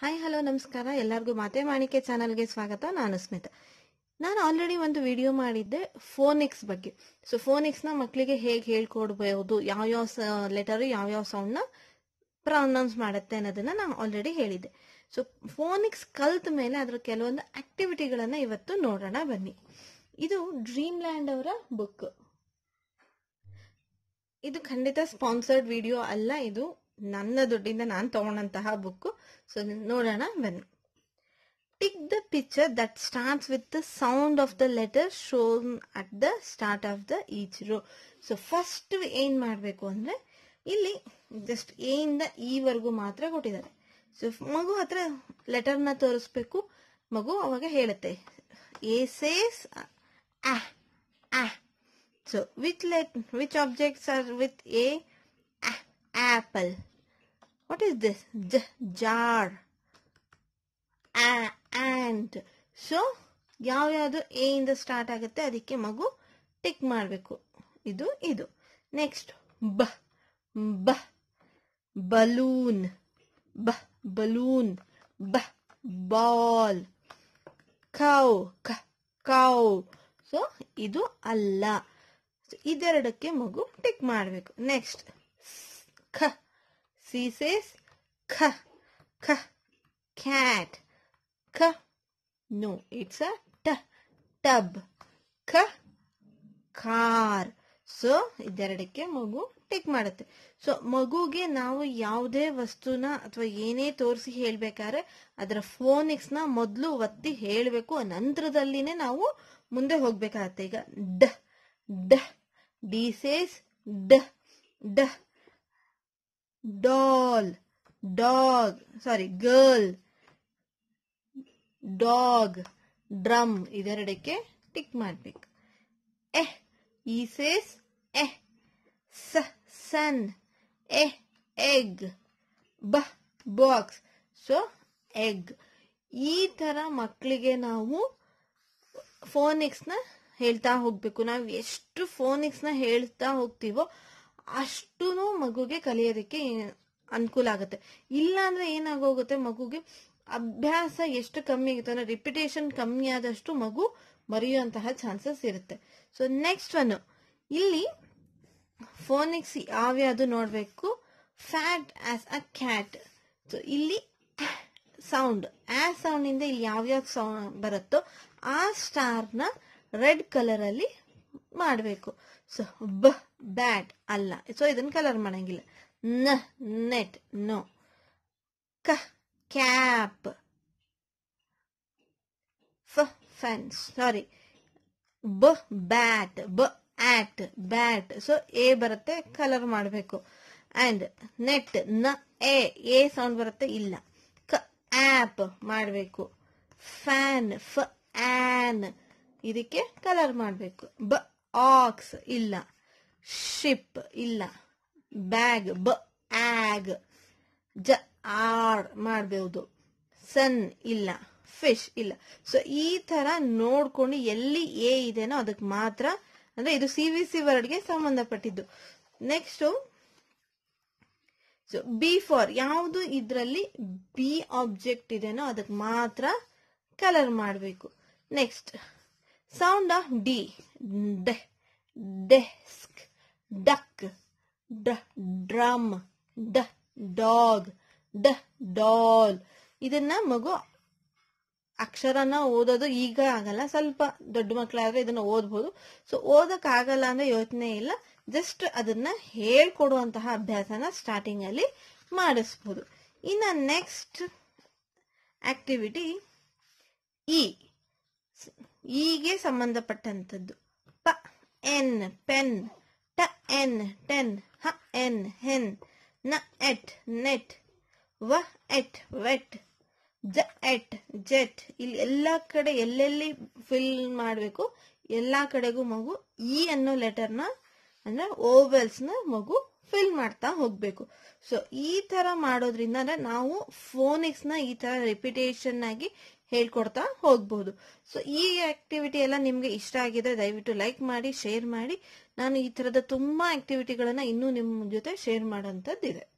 Hi hello ನಮಸ್ಕಾರ. ಎಲ್ಲರಿಗೂ ಮಾತೆ ಮಾಣಿಕೆ ಚಾನಲ್ಗೆ ಸ್ವಾಗತ. ನಾನು ಸ್ಮಿತಾ. ನಾನು ಆಲ್ರೆಡಿ ಒಂದು ವಿಡಿಯೋ ಮಾಡಿದ್ದೆ ಫೋನಿಕ್ಸ್ ಬಗ್ಗೆ. ಸೊ ಫೋನಿಕ್ಸ್ನ ಮಕ್ಕಳಿಗೆ ಹೇಗೆ ಹೇಳ್ಕೊಡ್ಬೋದು ಯಾವ್ಯಾವ ಲೆಟರು ಯಾವ್ಯಾವ ಸೌಂಡ್ನ ಪ್ರೊನೌನ್ಸ್ ಮಾಡುತ್ತೆ ಅನ್ನೋದನ್ನ ನಾನು ಆಲ್ರೆಡಿ ಹೇಳಿದ್ದೆ. ಸೊ ಫೋನಿಕ್ಸ್ ಕಲ್ತ ಮೇಲೆ ಅದರ ಕೆಲವೊಂದು ಆಕ್ಟಿವಿಟಿಗಳನ್ನು ಇವತ್ತು ನೋಡೋಣ ಬನ್ನಿ. ಇದು ಡ್ರೀಮ್ ಲ್ಯಾಂಡ್ ಅವರ ಬುಕ್ ಇದು ಖಂಡಿತ ಸ್ಪಾನ್ಸರ್ಡ್ ವಿಡಿಯೋ ಅಲ್ಲ, ಇದು ನನ್ನ ದುಡ್ಡಿಂದ ನಾನು ತಗೊಂಡಂತಹ ಬುಕ್ ಸೊ ನೋಡೋಣ ಬನ್ನಿ. Tick the picture that starts with the sound of the letter shown at the start of the each row so first ಏನ್ ಮಾಡಬೇಕು ಅಂದ್ರೆ, ಇಲ್ಲಿ ಜಸ್ಟ್ ಎ ಇಂದ ಈವರೆಗೂ ಮಾತ್ರ ಕೊಟ್ಟಿದ್ದಾರೆ. ಸೊ ಮಗು ಹತ್ರ ಲೆಟರ್ನ ತೋರಿಸ್ಬೇಕು. ಮಗು ಅವಾಗ ಹೇಳುತ್ತೆ. A says so which let which which are with with apple? What is this? J jar. A and. So, ಯಾವ್ಯಾವುದು ಎ ಇಂದ ಸ್ಟಾರ್ಟ್ ಆಗುತ್ತೆ ಅದಕ್ಕೆ ಮಗು ಟಿಕ್ ಮಾಡಬೇಕು. ಇದು ಇದು. ನೆಕ್ಸ್ಟ್ ಬ ಬ ಬಲೂನ್ ಬ ಬಲೂನ್ ಬ ಬಾಲ್ ಕೌ ಕ ಕೌ ಸೊ ಇದು ಅಲ್ಲ. ಇದೆರಡಕ್ಕೆ ಮಗು ಟಿಕ್ ಮಾಡಬೇಕು. ನೆಕ್ಸ್ಟ್ ಖ ಸೀಸೇಸ್ ಖ ಖ ಕ್ಯಾಟ್ ಖ ನೋ ಇಟ್ಸ್ ಅ t, ಟಬ್ ಖ ಕಾರ್ ಸೊ ಇದೆರಡಕ್ಕೆ ಮಗು ಟಿಕ್ ಮಾಡುತ್ತೆ. ಸೊ ಮಗುಗೆ ನಾವು ಯಾವುದೇ ವಸ್ತುನ ಅಥವಾ ಏನೇ ತೋರಿಸಿ ಹೇಳ್ಬೇಕಾದ್ರೆ ಅದರ ಫೋನಿಕ್ಸ್ನ ಮೊದಲು ಒತ್ತಿ ಹೇಳಬೇಕು. ನಂತರದಲ್ಲಿನೇ ನಾವು ಮುಂದೆ ಹೋಗ್ಬೇಕಾಗತ್ತೆ. ಈಗ ಡ ಡ. ಡಿ ಸೇಸ್ ಡ ಡ. Doll dog sorry girl dog drum ಇದೆರಡಕ್ಕೆ tick ಮಾಡಬೇಕು. ಎಹ್ ಈ ಸೇಸ್ ಎಹ್ ಸ. ಸನ್. ಎಹ್ ಎಗ್ ಬ. ಬಾಕ್ಸ್ ಸೊ ಎಗ್ ಈ ತರ ಮಕ್ಕಳಿಗೆ ನಾವು ಫೋನಿಕ್ಸ್ನ ಹೇಳ್ತಾ ಹೋಗ್ಬೇಕು. ನಾವು ಎಷ್ಟು ಫೋನಿಕ್ಸ್ನ ಹೇಳ್ತಾ ಹೋಗ್ತೀವೋ ಅಷ್ಟು ಮಗುಗೆ ಕಲಿಯೋದಕ್ಕೆ ಅನುಕೂಲ ಆಗುತ್ತೆ. ಇಲ್ಲ ಅಂದ್ರೆ ಏನಾಗೋಗುತ್ತೆ ಮಗುಗೆ ಅಭ್ಯಾಸ ಎಷ್ಟು ಕಮ್ಮಿ ಆಗುತ್ತೆ ಅಂದ್ರೆ ರಿಪಿಟೇಷನ್ ಕಮ್ಮಿ ಆದಷ್ಟು ಮಗು ಮರೆಯುವಂತಹ ಚಾನ್ಸಸ್ ಇರುತ್ತೆ. ಸೊ ನೆಕ್ಸ್ಟ್ ಒನ್ ಇಲ್ಲಿ ಫೋನಿಕ್ಸ್ ಯಾವ್ಯಾವ್ದು ನೋಡಬೇಕು. Fat as a cat so ಇಲ್ಲಿ ಸೌಂಡ್ ಆ ಸೌಂಡ್ ಇಂದ ಇಲ್ಲಿ ಯಾವ್ಯಾವ ಸೌಂಡ್ ಬರುತ್ತೋ ಆ ಸ್ಟಾರ್ನ ರೆಡ್ ಕಲರ್ ಅಲ್ಲಿ ಮಾಡಬೇಕು. ಸೊ, ಬ ಬ್ಯಾಟ್ ಅಲ್ಲ. ಸೊ ಇದನ್ನು ಕಲರ್ ಮಾಡಂಗಿಲ್ಲ. ನ, ನೆಟ್, ನೋ. ಕ, ಕ್ಯಾಪ್. ಫ ಫೆನ್ಸ್ ಸಾರಿ. ಬ, ಬ್ಯಾಟ್. ಬ, ಆಟ್, ಬ್ಯಾಟ್. ಸೊ ಎ ಬರುತ್ತೆ ಕಲರ್ ಮಾಡಬೇಕು. ಆ್ಯಂಡ್ ನೆಟ್, ನ, ಎ. ಎ ಸೌಂಡ್ ಬರುತ್ತೆ, ಇಲ್ಲ. ಕ ಆ್ಯಪ್ ಮಾಡಬೇಕು. ಫ್ಯಾನ್, ಫ, ಆನ್. ಇದಕ್ಕೆ ಕಲರ್ ಮಾಡಬೇಕು. ಬ ಆಕ್ಸ್ ಇಲ್ಲ. ಶಿಪ್ ಇಲ್ಲ. ಬ್ಯಾಗ್ ಬ ಆಗ್ ಜ ಆರ್ ಮಾಡಬಹುದು ಸನ್ ಇಲ್ಲ. ಫಿಶ್ ಇಲ್ಲ. ಸೊ ಈ ತರ ನೋಡ್ಕೊಂಡು ಎಲ್ಲಿ ಎ ಇದೆನೋ ಅದಕ್ಕೆ ಮಾತ್ರ, ಅಂದ್ರೆ ಇದು ಸಿ ವಿ ಸಿ ವರ್ಡ್ಗೆ ಸಂಬಂಧಪಟ್ಟಿದ್ದು. ನೆಕ್ಸ್ಟ್ ಸೊ ಬಿ ಫಾರ್ ಯಾವುದು ಇದರಲ್ಲಿ ಬಿ ಆಬ್ಜೆಕ್ಟ್ ಇದೆನೋ ಅದಕ್ಕೆ ಮಾತ್ರ ಕಲರ್ ಮಾಡಬೇಕು. Next sound of D. Desk. Duck. D. Drum D. Dog. ಡ ಡಾಲ್ ಇದನ್ನ ಮಗು ಅಕ್ಷರನ ಓದೋದು ಈಗ ಆಗಲ್ಲ ಸ್ವಲ್ಪ ದೊಡ್ಡ ಮಕ್ಕಳಾದ್ರೆ ಇದನ್ನ ಓದ್ಬೋದು ಸೊ ಓದಕ್ ಆಗಲ್ಲ ಅಂದ್ರೆ ಯೋಚನೆ ಇಲ್ಲ ಜಸ್ಟ್ ಅದನ್ನ ಹೇಳ್ಕೊಡುವಂತಹ ಅಭ್ಯಾಸನ ಸ್ಟಾರ್ಟಿಂಗ್ ಅಲ್ಲಿ ಮಾಡಿಸ್ಬೋದು ಇನ್ನ ನೆಕ್ಸ್ಟ್ ಆಕ್ಟಿವಿಟಿ ಇ ಈಗೆ ಸಂಬಂಧಪಟ್ಟಂಥದ್ದು. ಪ, ಎನ್, ಪೆನ್, ಟ, ಎನ್, ಟೆನ್, ಹ, ಎನ್, ಹೆನ್, ನ, ಎಟ್, ನೆಟ್, ವ, ಎಟ್, ವೆಟ್, ಜ, ಎಟ್, ಜೆಟ್. ಇಲ್ಲಿ ಎಲ್ಲ ಕಡೆ ಎಲ್ಲೆಲ್ಲಿ ಫಿಲ್ ಮಾಡಬೇಕು, ಎಲ್ಲ ಕಡೆಗೂ ಮಗು ಇ ಅನ್ನೋ ಲೆಟರ್ನ ಅಂದ್ರೆ ಓವೆಲ್ಸ್ನ ಮಗು ಫಿಲ್ ಮಾಡ್ತಾ ಹೋಗ್ಬೇಕು. ಸೊ ಈ ತರ ಮಾಡೋದ್ರಿಂದ ಅಂದ್ರೆ ನಾವು ನ ಈ ತರ ರೆಪಿಟೇಷನ್ ಆಗಿ ಹೇಳ್ಕೊಡ್ತಾ ಹೋಗ್ಬಹುದು ಸೊ ಈ ಆಕ್ಟಿವಿಟಿ ಎಲ್ಲ ನಿಮ್ಗೆ ಇಷ್ಟ ಆಗಿದೆ ದಯವಿಟ್ಟು ಲೈಕ್ ಮಾಡಿ ಶೇರ್ ಮಾಡಿ. ನಾನು ಈ ತರದ ತುಂಬಾ ಆಕ್ಟಿವಿಟಿಗಳನ್ನ ಇನ್ನೂ ನಿಮ್ಮ ಜೊತೆ ಶೇರ್ ಮಾಡೋಂಥದ್ದಿದೆ.